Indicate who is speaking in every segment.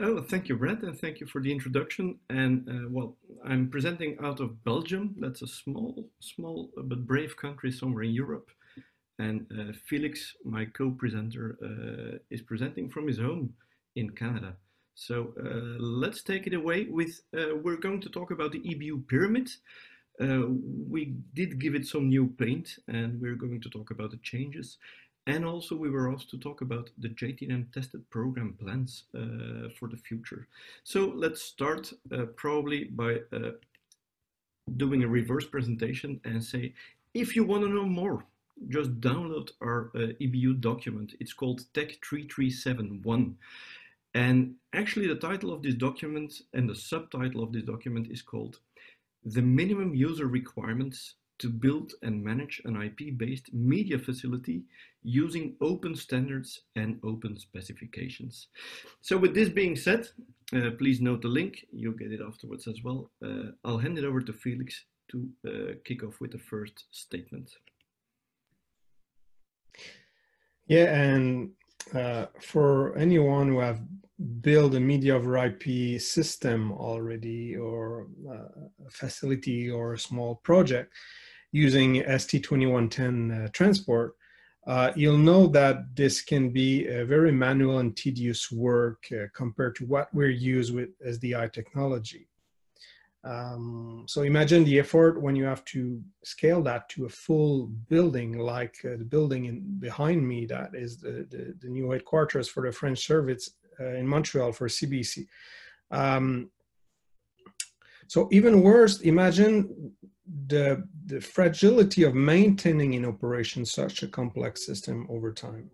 Speaker 1: Oh, thank you, Brett, and thank you for the introduction. And uh, well, I'm presenting out of Belgium. That's a small, small but brave country somewhere in Europe. And uh, Felix, my co-presenter, uh, is presenting from his home in Canada. So uh, let's take it away with, uh, we're going to talk about the EBU pyramid. Uh, we did give it some new paint and we're going to talk about the changes. And also we were asked to talk about the JTNM tested program plans uh, for the future. So let's start uh, probably by uh, doing a reverse presentation and say, if you want to know more, just download our uh, EBU document. It's called Tech 3371. And actually the title of this document and the subtitle of this document is called The Minimum User Requirements to build and manage an IP-based media facility using open standards and open specifications. So with this being said, uh, please note the link, you'll get it afterwards as well. Uh, I'll hand it over to Felix to uh, kick off with the first statement.
Speaker 2: Yeah, and uh, for anyone who have built a media over IP system already or uh, a facility or a small project, using ST2110 uh, transport, uh, you'll know that this can be a very manual and tedious work uh, compared to what we're used with SDI technology. Um, so imagine the effort when you have to scale that to a full building like uh, the building in, behind me that is the, the, the, new headquarters for the French service uh, in Montreal for CBC. Um, so even worse, imagine the, the fragility of maintaining in operation such a complex system over time.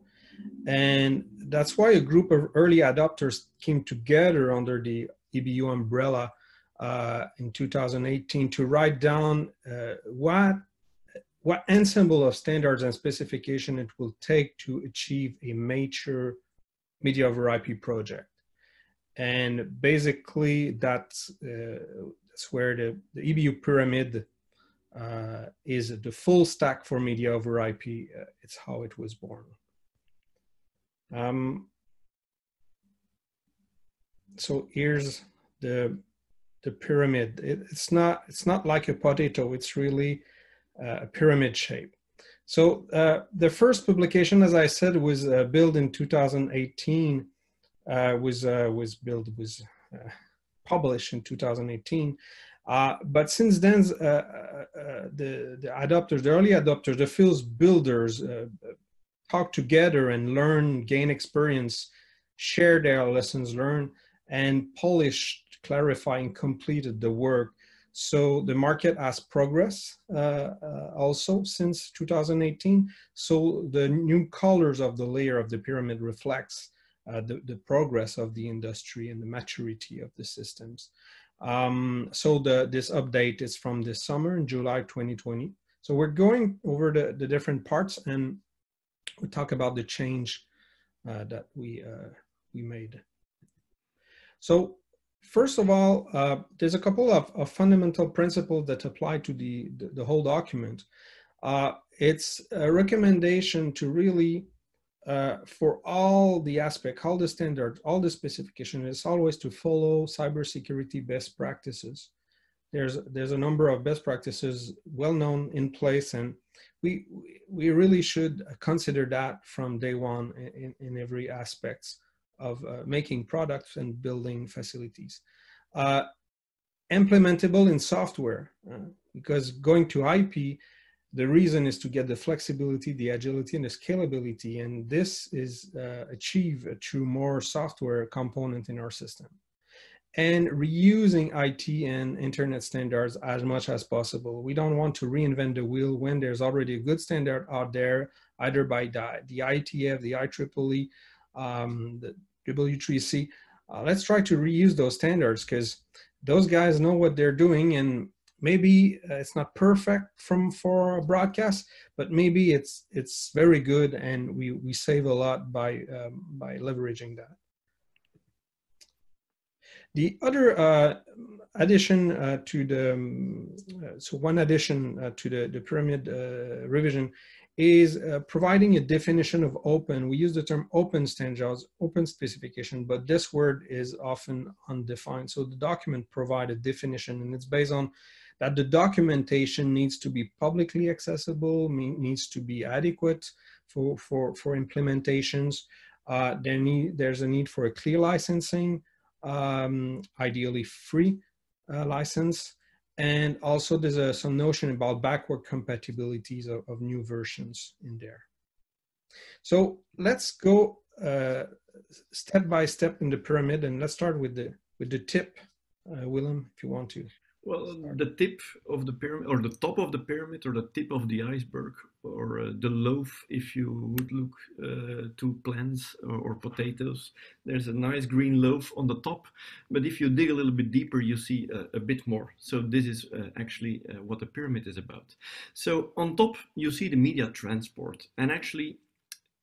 Speaker 2: And that's why a group of early adopters came together under the EBU umbrella uh, in 2018 to write down uh, what, what ensemble of standards and specification it will take to achieve a major media over IP project. And basically that's, uh, that's where the, the EBU pyramid uh, is the full stack for media over IP. Uh, it's how it was born. Um, so here's the the pyramid. It, it's not it's not like a potato. It's really uh, a pyramid shape. So uh, the first publication, as I said, was uh, built in 2018. Uh, was was built was published in 2018 uh, but since then, uh, uh, uh, the, the adopters, the early adopters, the field builders uh, talk together and learn, gain experience, share their lessons learned, and polished, clarifying, completed the work. So the market has progressed also since 2018. So the new colors of the layer of the pyramid reflects the, the progress of the industry and the maturity of the systems. Um, so the, this update is from this summer in July 2020. So we're going over the, the different parts and we talk about the change uh, that we, uh, we made. So first of all, uh, there's a couple of, of, fundamental principles that apply to the, the, the whole document. Uh, it's a recommendation to really uh, for all the aspect, all the standards, all the specification is always to follow cybersecurity best practices. There's there's a number of best practices well known in place, and we we really should consider that from day one in, in every aspects of uh, making products and building facilities. Uh, implementable in software, uh, because going to IP the reason is to get the flexibility, the agility, and the scalability. And this is uh, achieved through more software component in our system. And reusing IT and internet standards as much as possible. We don't want to reinvent the wheel when there's already a good standard out there, either by the, the IETF, the IEEE, um, the W3C. Uh, let's try to reuse those standards because those guys know what they're doing and maybe uh, it's not perfect from for a broadcast but maybe it's it's very good and we we save a lot by um, by leveraging that the other uh, addition uh, to the um, uh, so one addition uh, to the the pyramid uh, revision is providing a definition of open. We use the term open standards, open specification, but this word is often undefined. So the document provide a definition and it's based on that the documentation needs to be publicly accessible, needs to be adequate for, for, for implementations. Uh, there need, there's a need for a clear licensing, um, ideally free uh, license. And also there's a, some notion about backward compatibilities of, of, new versions in there. So let's go uh, step by step in the pyramid and let's start with the, with the tip, uh, Willem, if you want to.
Speaker 1: Well, the tip of the pyramid, or the top of the pyramid, or the tip of the iceberg, or uh, the loaf, if you would look uh, to plants or, or, potatoes, there's a nice green loaf on the top. But if you dig a little bit deeper, you see a, a bit more. So this is uh, actually uh, what the pyramid is about. So on top, you see the media transport, and actually,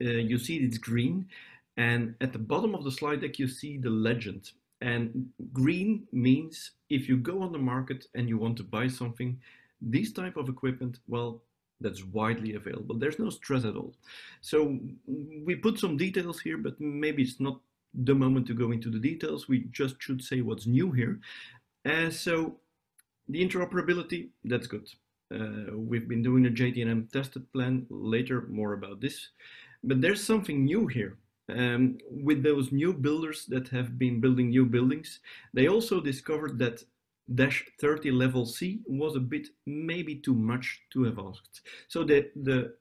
Speaker 1: uh, you see it's green. And at the bottom of the slide deck, you see the legend. And green means if you go on the market and you want to buy something, this type of equipment, well, that's widely available. There's no stress at all. So we put some details here, but maybe it's not the moment to go into the details. We just should say what's new here. Uh, so the interoperability, that's good. Uh, we've been doing a JTNM tested plan, later more about this. But there's something new here um, with those new builders that have been building new buildings, they also discovered that dash 30 level C was a bit maybe too much to have asked. So the, the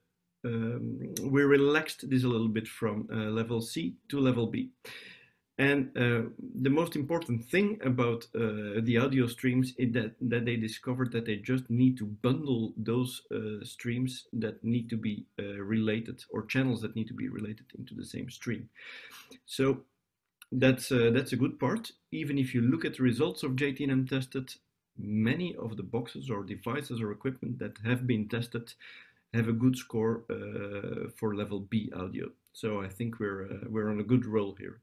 Speaker 1: um, we relaxed this a little bit from uh, level C to level B. And uh, the most important thing about uh, the audio streams is that, that they discovered that they just need to bundle those uh, streams that need to be uh, related or channels that need to be related into the same stream. So that's, uh, that's a good part. Even if you look at the results of JTNM tested, many of the boxes or devices or equipment that have been tested have a good score uh, for level B audio. So I think we're, we're on a good roll here.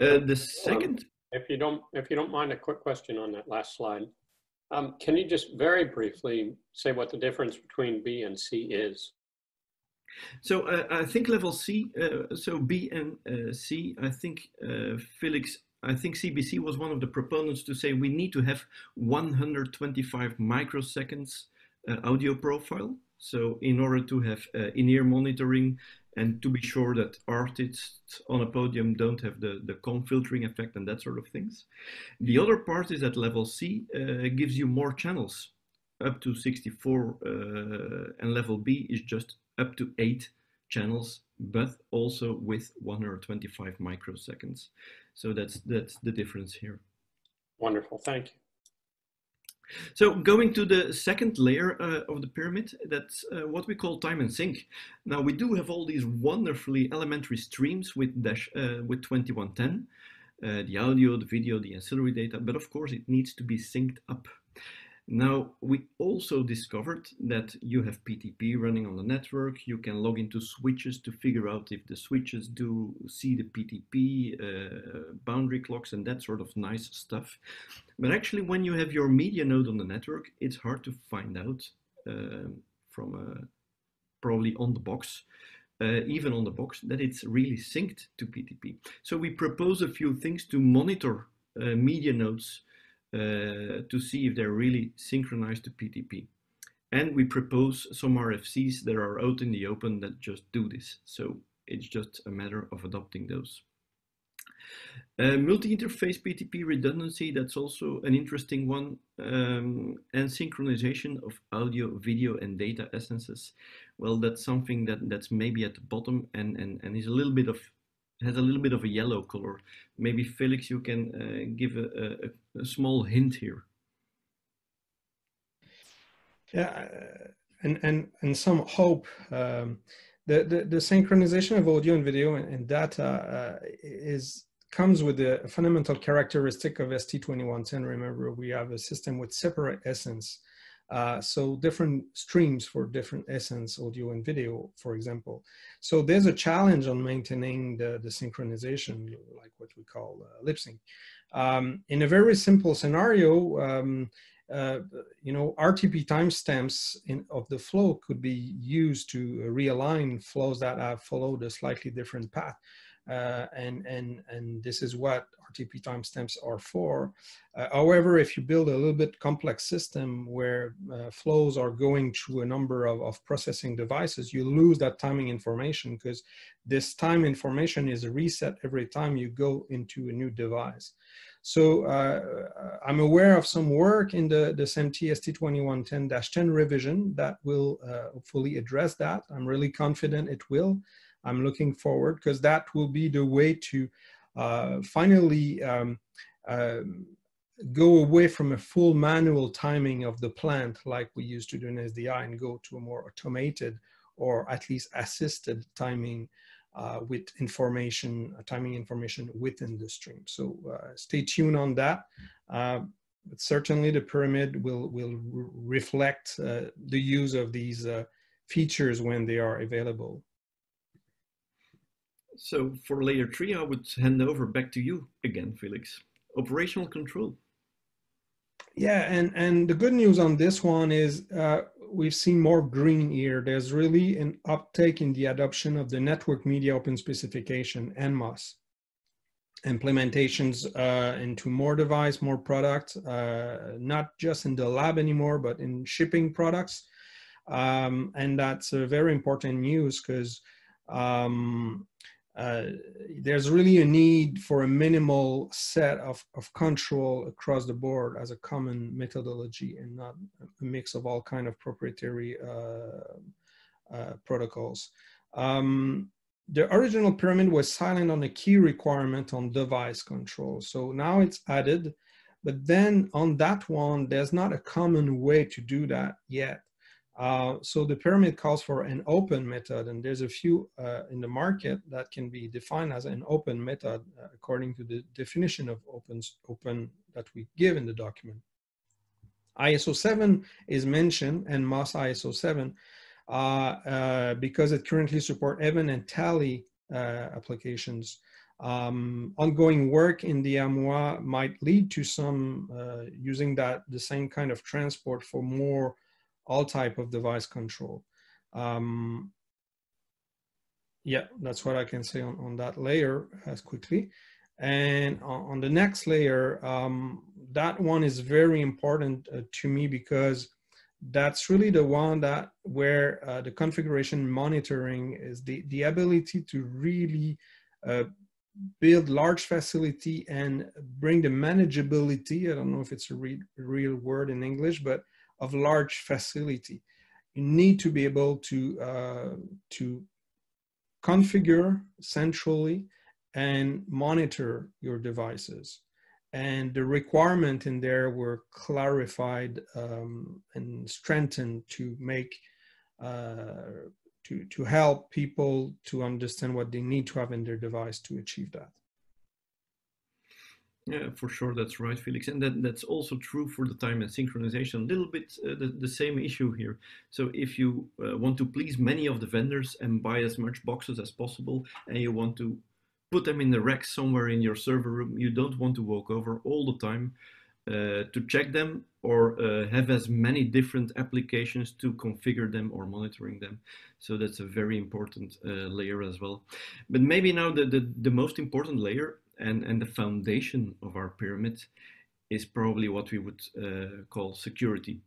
Speaker 1: Uh, the second. Um,
Speaker 3: if you don't, if you don't mind, a quick question on that last slide. Um, can you just very briefly say what the difference between B and C is?
Speaker 1: So uh, I think level C, uh, so B and uh, C, I think uh, Felix, I think CBC was one of the proponents to say we need to have 125 microseconds uh, audio profile. So in order to have in-ear monitoring, and to be sure that artists on a podium don't have the, the comb filtering effect and that sort of things. The other part is that level C uh, gives you more channels, up to 64, uh, and level B is just up to eight channels, but also with 125 microseconds. So that's, that's the difference here.
Speaker 3: Wonderful, thank you.
Speaker 1: So going to the second layer uh, of the pyramid, that's uh, what we call time and sync. Now we do have all these wonderfully elementary streams with dash uh, with 2110, uh, the audio, the video, the ancillary data, but of course it needs to be synced up. Now, we also discovered that you have PTP running on the network. You can log into switches to figure out if the switches do see the PTP, uh, boundary clocks, and that sort of nice stuff. But actually, when you have your media node on the network, it's hard to find out uh, from probably on the box. Uh, even on the box, that it's really synced to PTP. So we propose a few things to monitor uh, media nodes to see if they're really synchronized to PTP. And we propose some RFCs that are out in the open that just do this. So it's just a matter of adopting those. Uh, multi-interface PTP redundancy, that's also an interesting one. Um, and synchronization of audio, video, and data essences. Well, that's something that, that's maybe at the bottom and, and, and is a little bit of has a little bit of a yellow color. Maybe Felix, you can uh, give a, a, a, small hint here.
Speaker 2: Yeah, uh, and and and some hope. Um, the, the the synchronization of audio and video and, and data uh, is comes with the fundamental characteristic of ST2110. Remember, we have a system with separate essence uh, so different streams for different essence, audio and video, for example. So there's a challenge on maintaining the, the synchronization, like what we call uh, lip sync. Um, in a very simple scenario, um, uh, you know, RTP timestamps of the flow could be used to realign flows that have followed a slightly different path. Uh, and and and this is what RTP timestamps are for. Uh, however, if you build a little bit complex system where uh, flows are going through a number of, of processing devices, you lose that timing information because this time information is reset every time you go into a new device. So uh, I'm aware of some work in the, the SMPTE ST2110-10 revision that will uh, hopefully address that. I'm really confident it will. I'm looking forward because that will be the way to uh, finally um, uh, go away from a full manual timing of the plant like we used to do in SDI and go to a more automated or at least assisted timing uh, with information, uh, timing information within the stream. So uh, stay tuned on that. Uh, but certainly the pyramid will, will re reflect uh, the use of these features when they are available.
Speaker 1: So for layer three, I would hand over back to you again, Felix. Operational control.
Speaker 2: Yeah, and, and the good news on this one is uh, we've seen more green here. There's really an uptake in the adoption of the network media open specification, NMOS. Implementations uh, into more device, more product, uh, not just in the lab anymore, but in shipping products. Um, and that's very important news because um, uh, there's really a need for a minimal set of, of control across the board as a common methodology and not a mix of all kind of proprietary uh, uh, protocols. Um, the original pyramid was silent on a key requirement on device control. So now it's added, but then on that one, there's not a common way to do that yet. Uh, so the pyramid calls for an open method, and there's a few uh, in the market that can be defined as an open method uh, according to the definition of open, open that we give in the document. IS-07 is mentioned, and NMOS IS-07, uh, uh, because it currently supports Event and Tally applications. Um, ongoing work in the AMWA might lead to some using that the same kind of transport for more all type of device control. Um, yeah, that's what I can say on, on that layer as quickly. And on, on the next layer, um, that one is very important uh, to me because that's really the one that where uh, the configuration monitoring is the, the ability to really uh, build large facility and bring the manageability. I don't know if it's a re real word in English, but of large facility. You need to be able to, uh, to configure centrally and monitor your devices. And the requirement in there were clarified um, and strengthened to make, uh, to, to help people to understand what they need to have in their device to achieve that.
Speaker 1: Yeah, for sure, that's right, Felix. And that, that's also true for the time and synchronization. A little bit uh, the, the same issue here. So if you uh, want to please many of the vendors and buy as much boxes as possible, and you want to put them in the rack somewhere in your server room, you don't want to walk over all the time uh, to check them or uh, have as many different applications to configure them or monitoring them. So that's a very important uh, layer as well. But maybe now the, the, the most important layer and, and the foundation of our pyramid is probably what we would uh, call security.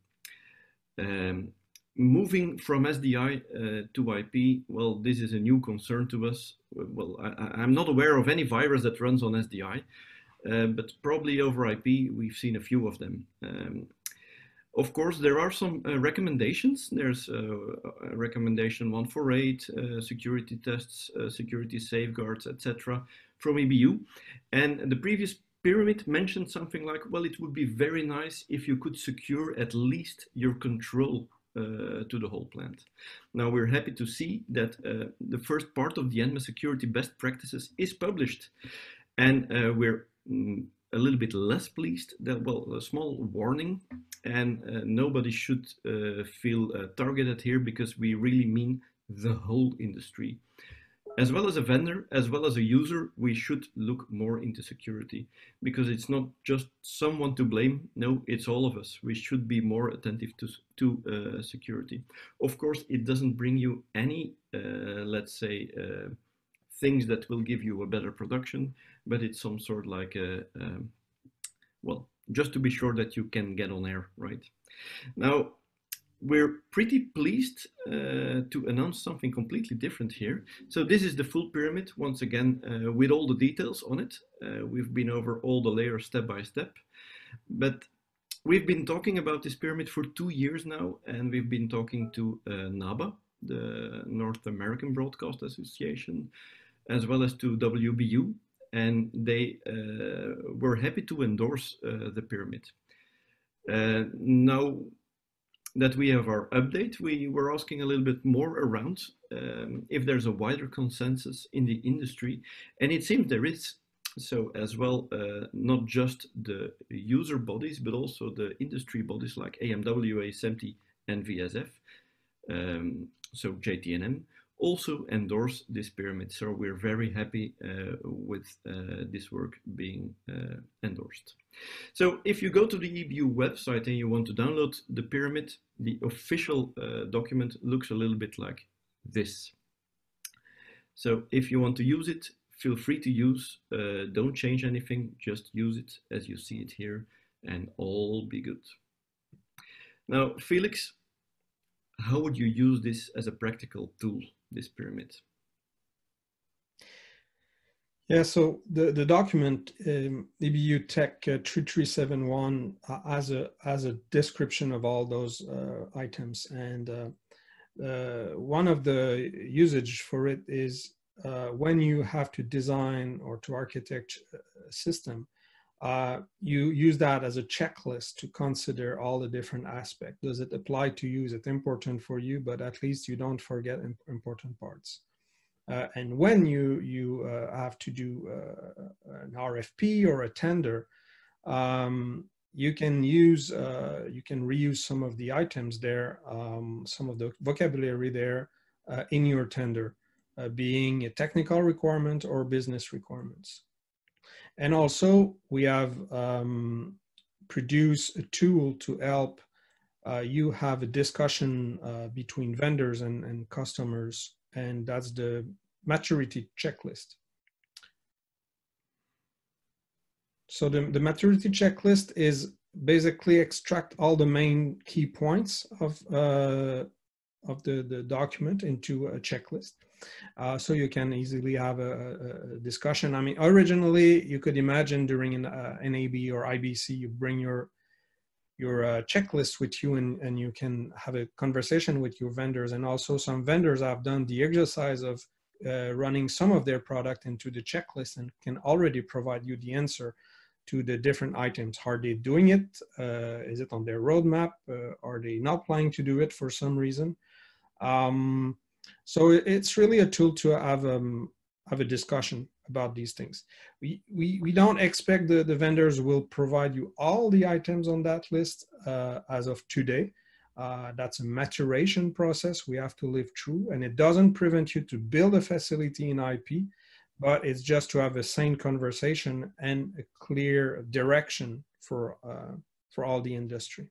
Speaker 1: Um, moving from SDI uh, to IP, well, this is a new concern to us. Well, I, am not aware of any virus that runs on SDI, uh, but probably over IP, we've seen a few of them. Um, of course, there are some uh, recommendations. There's uh, a recommendation 148, uh, security tests, uh, security safeguards, etc from EBU. And the previous pyramid mentioned something like, well, it would be very nice if you could secure at least your control uh, to the whole plant. Now we're happy to see that uh, the first part of the AMWA security best practices is published. And uh, we're mm, a little bit less pleased that, well, a small warning and uh, nobody should uh, feel uh, targeted here because we really mean the whole industry. As well as a vendor, as well as a user, we should look more into security because it's not just someone to blame. No, it's all of us. We should be more attentive to, to uh, security. Of course, it doesn't bring you any, uh, let's say, uh, things that will give you a better production, but it's some sort like a, um, well, just to be sure that you can get on air, right? Now, we're pretty pleased uh, to announce something completely different here. So this is the full pyramid, once again, uh, with all the details on it. Uh, we've been over all the layers step by step, but we've been talking about this pyramid for two years now, and we've been talking to uh, NABA, the North American Broadcast Association, as well as to WBU, and they uh, were happy to endorse uh, the pyramid. now, that we have our update, we were asking a little bit more around um, if there's a wider consensus in the industry, and it seems there is. So as well, uh, not just the user bodies, but also the industry bodies like AMWA, SMPTE, and VSF, um, so JTNM, also endorse this pyramid. So we're very happy uh, with uh, this work being uh, endorsed. So if you go to the EBU website and you want to download the pyramid, the official uh, document looks a little bit like this. So if you want to use it, feel free to use, uh, don't change anything, just use it as you see it here and all be good. Now, Felix, how would you use this as a practical tool? This pyramid?
Speaker 2: Yeah, so the, the document um, EBU Tech uh, 3371 uh, as a as a description of all those uh, items, and uh, uh, one of the usage for it is uh, when you have to design or to architect a system, uh, you use that as a checklist to consider all the different aspects. Does it apply to you? Is it important for you? But at least you don't forget important parts. Uh, and when you, you uh, have to do uh, an RFP or a tender, um, you can use, uh, you can reuse some of the items there, um, some of the vocabulary there uh, in your tender, being a technical requirement or business requirements. And also we have um, produced a tool to help uh, you have a discussion uh, between vendors and, and customers, and that's the maturity checklist. So the, the maturity checklist is basically extract all the main key points of, uh, of the, the document into a checklist. Uh, so you can easily have a, a, discussion. I mean, originally you could imagine during an uh, NAB or IBC, you bring your your uh, checklist with you and, and you can have a conversation with your vendors. And also some vendors have done the exercise of uh, running some of their product into the checklist and can already provide you the answer to the different items. Are they doing it? Uh, is it on their roadmap? Uh, are they not planning to do it for some reason? Um, so it's really a tool to have um, have a discussion about these things. We, we, we don't expect the, the vendors will provide you all the items on that list uh, as of today. Uh, that's a maturation process we have to live through and it doesn't prevent you to build a facility in IP, but it's just to have a sane conversation and a clear direction for, uh, for all the industry.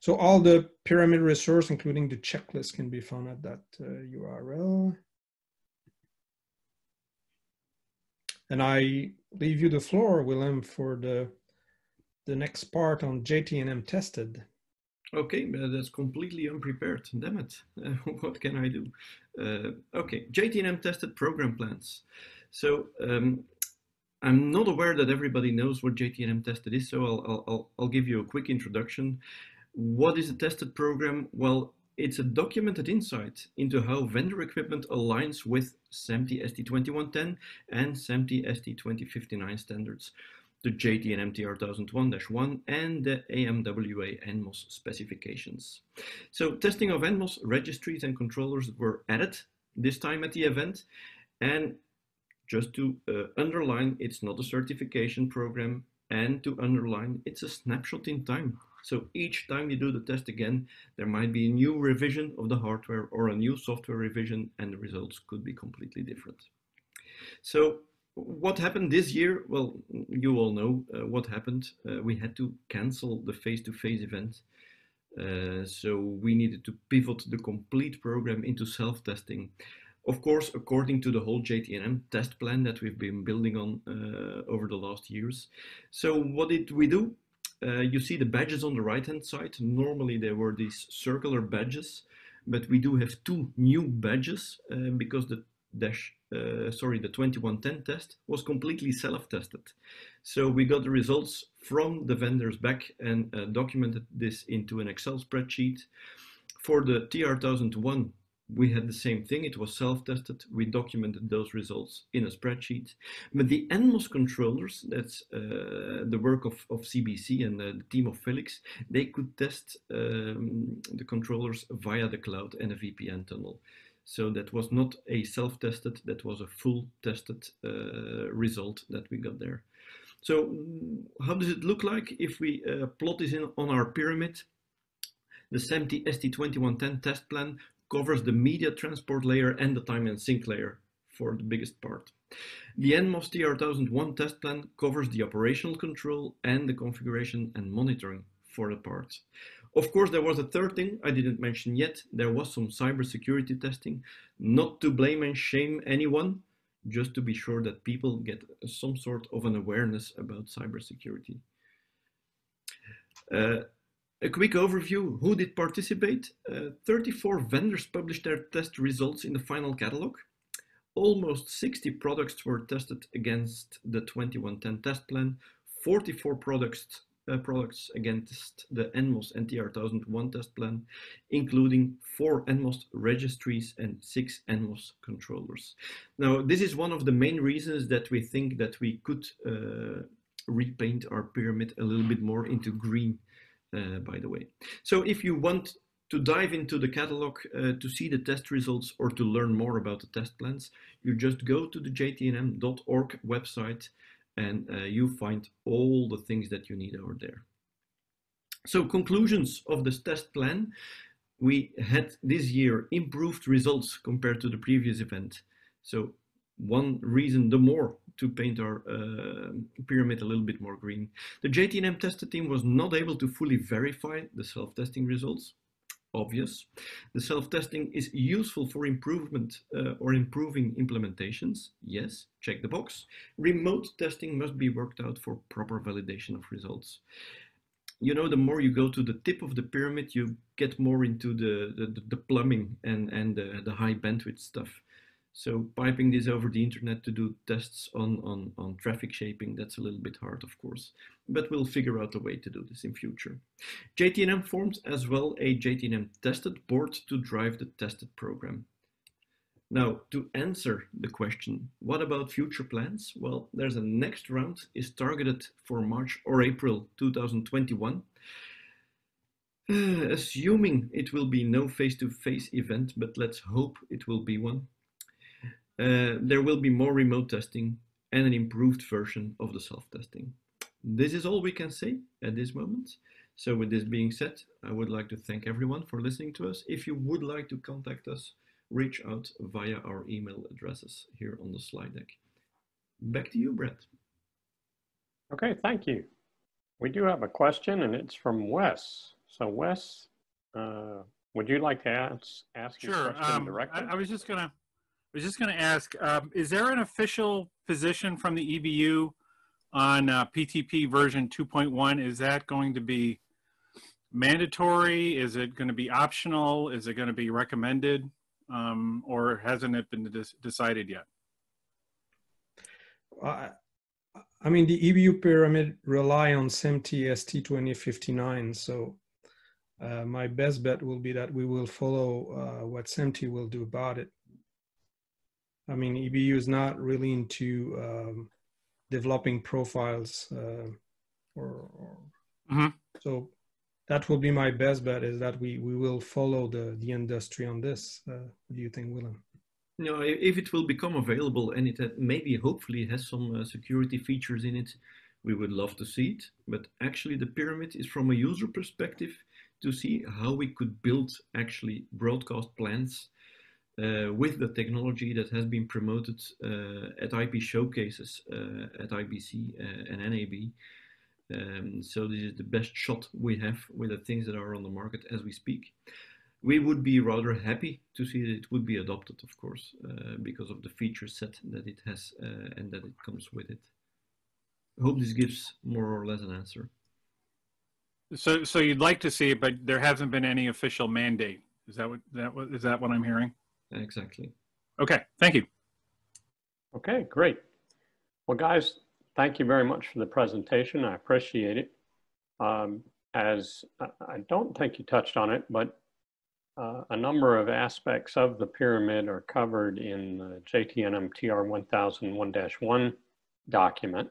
Speaker 2: So all the pyramid resource, including the checklist, can be found at that uh, URL. And I leave you the floor, Willem, for the the next part on JTNM tested.
Speaker 1: Okay, that's completely unprepared. Damn it. Uh, what can I do? Uh, okay, JTNM tested program plans. So um, I'm not aware that everybody knows what JTNM tested is, so I'll, I'll, I'll give you a quick introduction. What is a tested program? Well, it's a documented insight into how vendor equipment aligns with SMPTE ST2110 and SMPTE ST2059 standards, the JTNM TR 1001-1 and the AMWA NMOS specifications. So testing of NMOS registries and controllers were added this time at the event and just to uh, underline, it's not a certification program and to underline, it's a snapshot in time. So each time you do the test again, there might be a new revision of the hardware or a new software revision and the results could be completely different. So what happened this year? Well, you all know uh, what happened. Uh, we had to cancel the face-to-face -face event. Uh, so we needed to pivot the complete program into self-testing. Of course, according to the whole JTNM test plan that we've been building on uh, over the last years. So what did we do? Uh, you see the badges on the right-hand side. Normally there were these circular badges, but we do have two new badges uh, because the dash, uh, sorry, the 2110 test was completely self-tested. So we got the results from the vendors back and uh, documented this into an Excel spreadsheet. For the TR1001, we had the same thing. It was self-tested. We documented those results in a spreadsheet. But the NMOS controllers, that's uh, the work of, of CBC and uh, the team of Felix, they could test um, the controllers via the cloud and a VPN tunnel. So that was not a self-tested, that was a full tested uh, result that we got there. So how does it look like if we uh, plot this in on our pyramid? The SMPTE ST2110 test plan covers the media transport layer and the time and sync layer for the biggest part. The NMOS TR1001 test plan covers the operational control and the configuration and monitoring for the part. Of course, there was a third thing I didn't mention yet. There was some cybersecurity testing, not to blame and shame anyone, just to be sure that people get some sort of an awareness about cybersecurity. Uh, a quick overview, who did participate? Uh, 34 vendors published their test results in the final catalog. Almost 60 products were tested against the 2110 test plan, 44 products, uh, products against the NMOS NTR1001 test plan, including four NMOS registries and six NMOS controllers. Now, this is one of the main reasons that we think that we could uh, repaint our pyramid a little bit more into green uh, by the way. So if you want to dive into the catalog uh, to see the test results or to learn more about the test plans, you just go to the jtnm.org website and uh, you find all the things that you need over there. So conclusions of this test plan. We had this year improved results compared to the previous event. So one reason the more to paint our uh, pyramid a little bit more green. The JTNM tester team was not able to fully verify the self-testing results. Obvious. The self-testing is useful for improvement uh, or improving implementations. Yes, check the box. Remote testing must be worked out for proper validation of results. You know, the more you go to the tip of the pyramid, you get more into the, the, the plumbing and, and the, the high bandwidth stuff. So piping this over the internet to do tests on, on, on traffic shaping, that's a little bit hard, of course, but we'll figure out a way to do this in future. JTNM forms as well a JTNM tested board to drive the tested program. Now, to answer the question, what about future plans? Well, there's a next round is targeted for March or April 2021. Uh, assuming it will be no face-to-face -face event, but let's hope it will be one. Uh, there will be more remote testing and an improved version of the self-testing. This is all we can say at this moment. So with this being said, I would like to thank everyone for listening to us. If you would like to contact us, reach out via our email addresses here on the slide deck. Back to you, Brett.
Speaker 3: Okay, thank you. We do have a question and it's from Wes. So Wes, uh, would you like to ask, ask
Speaker 4: sure,
Speaker 3: your question
Speaker 4: um,
Speaker 3: directly?
Speaker 4: I, I was just gonna was just going to ask, um, is there an official position from the EBU on uh, PTP version 2.1? Is that going to be mandatory? Is it going to be optional? Is it going to be recommended? Um, or hasn't it been decided yet?
Speaker 2: Uh, I mean, the EBU pyramid rely on SMPTE ST 2059. So uh, my best bet will be that we will follow uh, what SMPTE will do about it. I mean, EBU is not really into um, developing profiles, uh, or, or
Speaker 4: mm-hmm.
Speaker 2: so that will be my best bet is that we we will follow the the industry on this. Uh, what do you think, Willem?
Speaker 1: No, if it will become available and it maybe hopefully has some uh, security features in it, We would love to see it, but actually the pyramid is from a user perspective to see how we could build actually broadcast plans uh, with the technology that has been promoted uh, at IP showcases uh, at IBC uh, and NAB. Um, so this is the best shot we have with the things that are on the market as we speak. We would be rather happy to see that it would be adopted, of course, uh, because of the feature set that it has uh, and that it comes with it. I hope this gives more or less an answer.
Speaker 4: So, so you'd like to see it, but there hasn't been any official mandate. Is that what that is that what I'm hearing?
Speaker 1: Exactly.
Speaker 4: Okay, thank you.
Speaker 3: Okay, great. Well, guys, thank you very much for the presentation. I appreciate it. Um, as I don't think you touched on it, but uh, a number of aspects of the pyramid are covered in the JTNM TR 1001-1 document.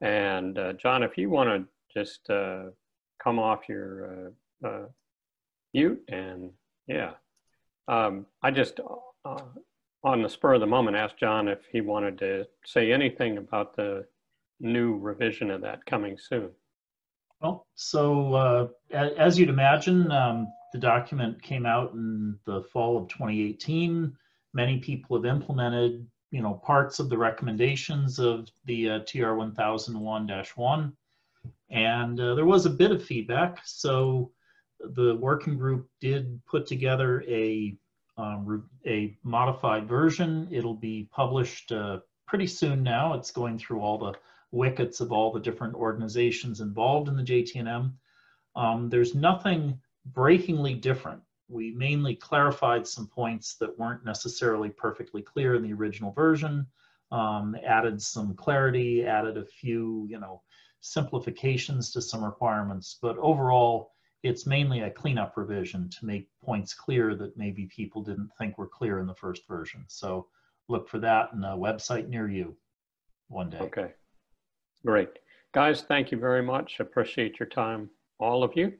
Speaker 3: And uh, John, if you want to just uh, come off your uh, uh, mute and yeah, um, I just uh, on the spur of the moment asked John if he wanted to say anything about the new revision of that coming soon.
Speaker 5: Well, so uh, as you'd imagine, um, the document came out in the fall of 2018. Many people have implemented, you know, parts of the recommendations of the uh, TR 1001-1, and uh, there was a bit of feedback. So the working group did put together a um, a modified version. It'll be published uh, pretty soon now. It's going through all the wickets of all the different organizations involved in the JTNM. Um, there's nothing breakingly different. We mainly clarified some points that weren't necessarily perfectly clear in the original version, um, added some clarity, added a few, you know, simplifications to some requirements, but overall, it's mainly a cleanup revision to make points clear that maybe people didn't think were clear in the first version. So look for that in a website near you one day.
Speaker 3: Okay, great. Guys, thank you very much. Appreciate your time, all of you.